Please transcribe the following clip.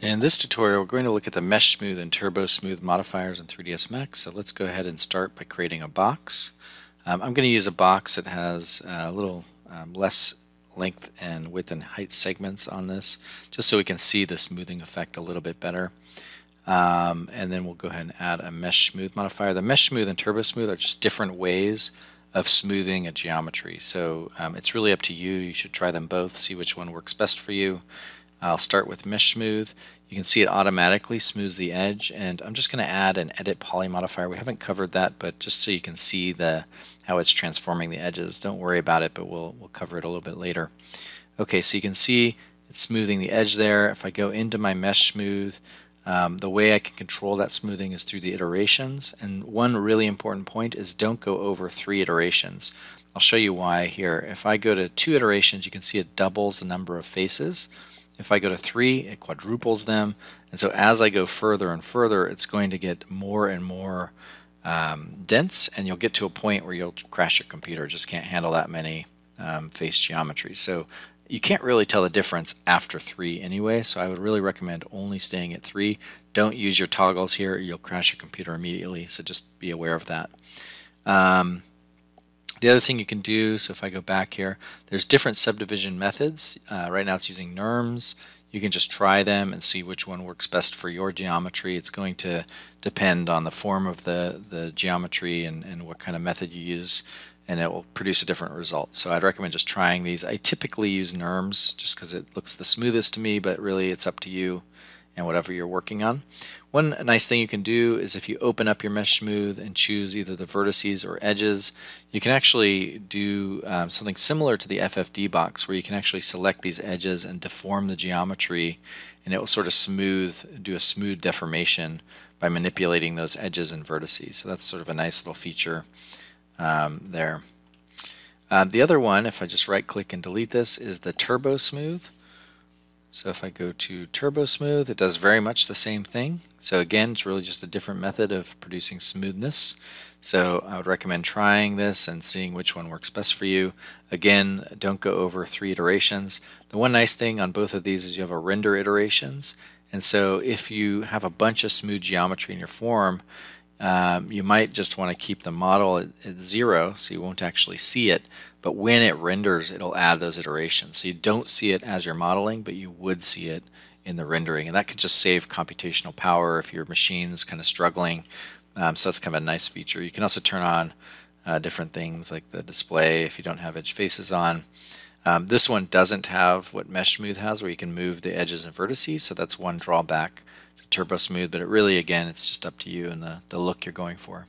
In this tutorial, we're going to look at the Mesh Smooth and Turbo Smooth modifiers in 3ds Max. So let's go ahead and start by creating a box. Um, I'm going to use a box that has a little um, less length and width and height segments on this, just so we can see the smoothing effect a little bit better. Um, and then we'll go ahead and add a Mesh Smooth modifier. The Mesh Smooth and Turbo Smooth are just different ways of smoothing a geometry. So um, it's really up to you. You should try them both, see which one works best for you. I'll start with Mesh Smooth. You can see it automatically smooths the edge and I'm just going to add an edit poly modifier. We haven't covered that but just so you can see the how it's transforming the edges. Don't worry about it but we'll, we'll cover it a little bit later. Okay so you can see it's smoothing the edge there. If I go into my Mesh Smooth um, the way I can control that smoothing is through the iterations and one really important point is don't go over three iterations. I'll show you why here. If I go to two iterations you can see it doubles the number of faces. If I go to three, it quadruples them. And so as I go further and further, it's going to get more and more um, dense, and you'll get to a point where you'll crash your computer. Just can't handle that many um, face geometries. So you can't really tell the difference after three anyway, so I would really recommend only staying at three. Don't use your toggles here, you'll crash your computer immediately, so just be aware of that. Um, the other thing you can do, so if I go back here, there's different subdivision methods. Uh, right now it's using NURMS. You can just try them and see which one works best for your geometry. It's going to depend on the form of the, the geometry and, and what kind of method you use and it will produce a different result. So I'd recommend just trying these. I typically use NURMS just because it looks the smoothest to me, but really it's up to you and whatever you're working on. One nice thing you can do is if you open up your Mesh Smooth and choose either the vertices or edges, you can actually do um, something similar to the FFD box where you can actually select these edges and deform the geometry and it will sort of smooth, do a smooth deformation by manipulating those edges and vertices. So that's sort of a nice little feature um, there. Uh, the other one, if I just right click and delete this, is the Turbo Smooth. So if I go to Turbo Smooth, it does very much the same thing. So again, it's really just a different method of producing smoothness. So I would recommend trying this and seeing which one works best for you. Again, don't go over three iterations. The one nice thing on both of these is you have a render iterations. And so if you have a bunch of smooth geometry in your form, um, you might just want to keep the model at, at, zero so you won't actually see it but when it renders it'll add those iterations. So you don't see it as you're modeling but you would see it in the rendering and that could just save computational power if your machine's kind of struggling. Um, so that's kind of a nice feature. You can also turn on uh, different things like the display if you don't have edge faces on. Um, this one doesn't have what Mesh Smooth has where you can move the edges and vertices so that's one drawback turbo smooth, but it really, again, it's just up to you and the, the look you're going for.